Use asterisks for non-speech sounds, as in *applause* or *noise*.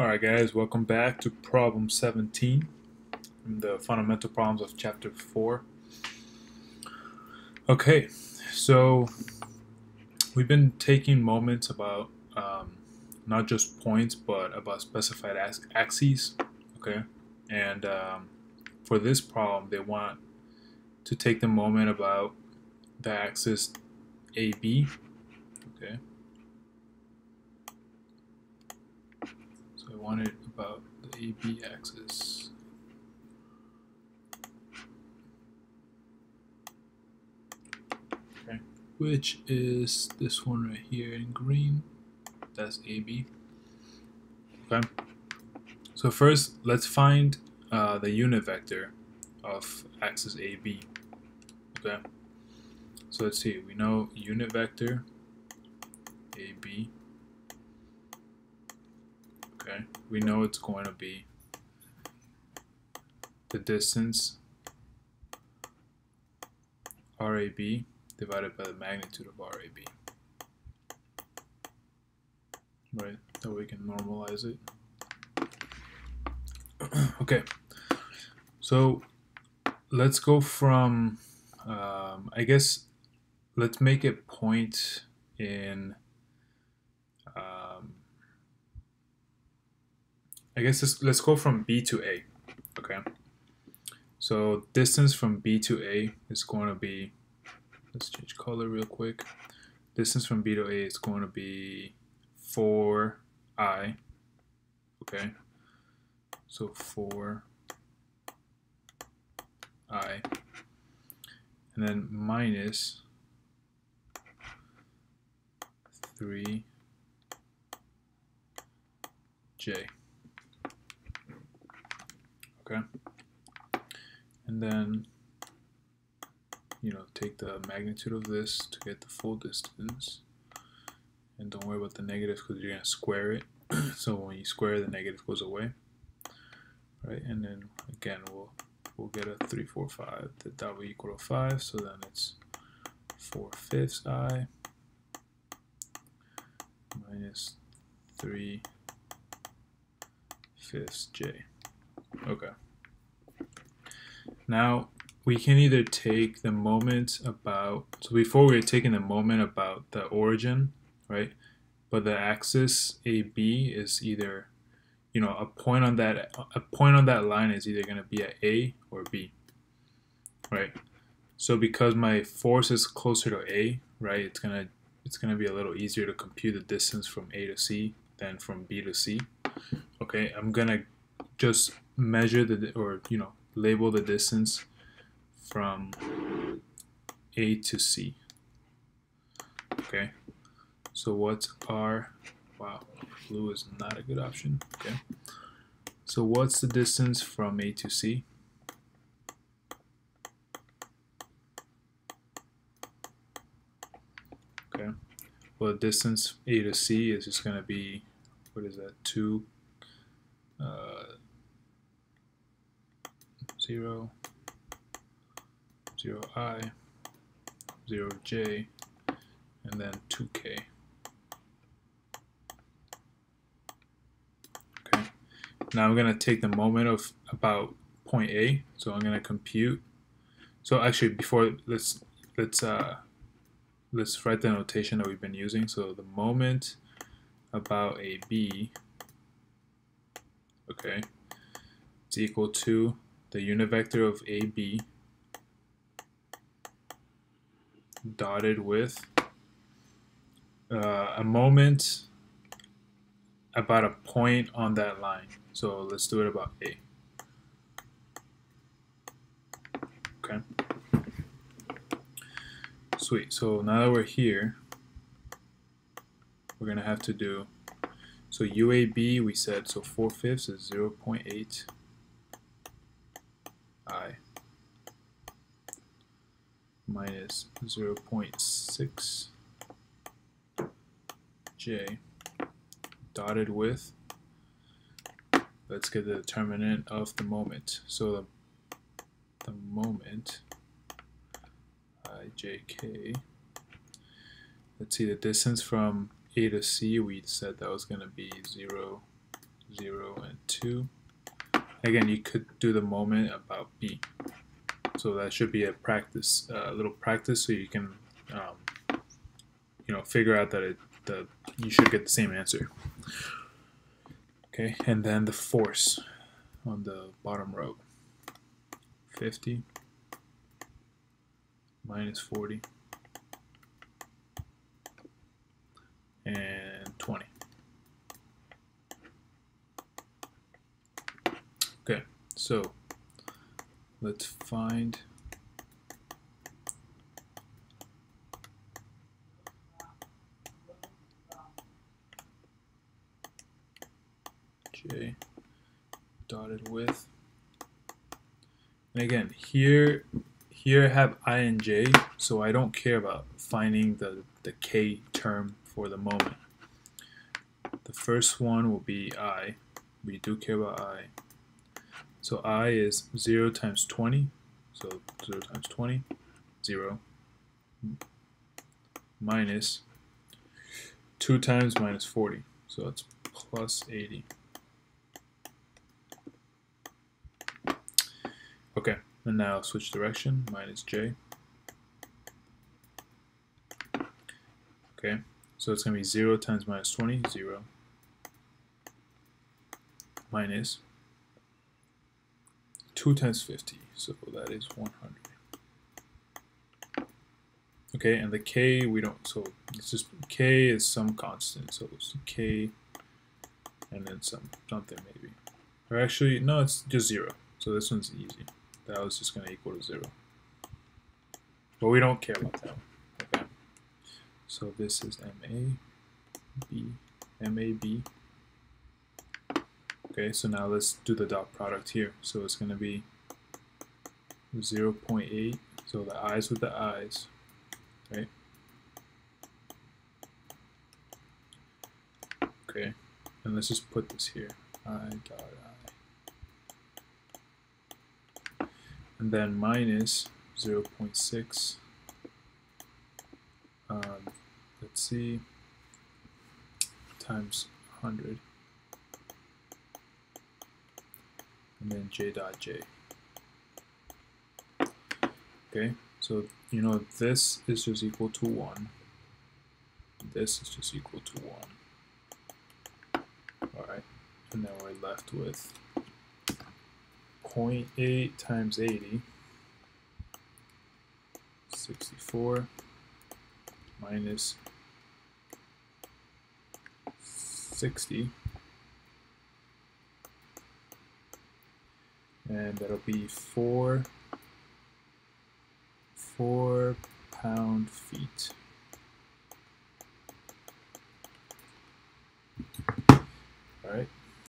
Alright guys, welcome back to problem 17 the fundamental problems of chapter 4. Okay, so we've been taking moments about um, not just points but about specified axes, okay? And um, for this problem, they want to take the moment about the axis AB, okay? So I wanted about the AB axis. Okay, which is this one right here in green. That's AB. Okay. So first, let's find uh, the unit vector of axis AB. Okay. So let's see. We know unit vector AB okay. We know it's going to be the distance RAB divided by the magnitude of RAB right that we can normalize it. *clears throat* Okay. So let's go from um, I guess let's make it point in I guess let's, let's go from B to A. Okay. So distance from B to A is going to be, let's change color real quick. Distance from B to A is going to be 4i. Okay. So 4i. And then minus 3j okay. And then you know take the magnitude of this to get the full distance. And don't worry about the negatives because you're going to square it. *clears throat* So when you square the negative goes away. Right? And then again we'll we'll get a 3 4 5 that that will equal to 5 so then it's 4 fifths i minus 3 fifths j. Okay. Now we can either take the moment about so before we were taking the moment about the origin, right? But the axis AB is either you know a point on that a point on that line is either going to be at A or B, right? So because my force is closer to A, right, it's gonna it's gonna be a little easier to compute the distance from A to C than from B to C. Okay, I'm gonna just measure the or you know label the distance from A to C. Okay, so what's our? Wow, blue is not a good option. Okay, so what's the distance from A to C? Okay, well, the distance A to C is just going to be, what is that, 2 0, 0i, 0j, and then 2k. Okay. Now I'm going to take the moment of about point A. So I'm going to compute. So actually, before let's let's uh, let's write the notation that we've been using. So the moment about AB, okay, it's equal to the unit vector of AB dotted with uh, a moment about a point on that line. So let's do it about A. Okay. Sweet. So now that we're here, we're going to have to do, so UAB we said, so 4 fifths is 0 0.8 0 0.6 j dotted with. Let's get the determinant of the moment. So the, the moment ijk let's see the distance from a to c we said that was going to be 0 0 and 2 again you could do the moment about b so that should be a practice, a uh, little practice, so you can, um, you know, figure out that it, the you should get the same answer. Okay, and then the force on the bottom row. 50 minus 40 and 20. Okay, so let's find J dotted with. And again here here I have I and J so I don't care about finding the the K term for the moment. The first one will be I. We do care about I so i is 0 times 20, so 0 times 20, 0, minus 2 times minus 40, so that's plus 80. Okay, and now switch direction, minus j. Okay, so it's going to be 0 times minus 20, 0, minus 2 times 50, so that is 100. Okay, and the k we don't, so it's just k is some constant, so it's k and then some something maybe. Or actually, no, it's just 0, so this one's easy. That was just going to equal to 0. But we don't care about that one. Okay, so this is MA, B, MAB, Okay, so now let's do the dot product here. So it's going to be 0 0.8, so the i's with the i's, right? Okay, and let's just put this here, i dot i. And then minus 0 0.6, um, let's see, times 100. And then j dot j. Okay, so you know this is just equal to 1. This is just equal to 1. Alright, and then we're left with 0.8 times 80, 64 minus 60 and that'll be four four pound feet.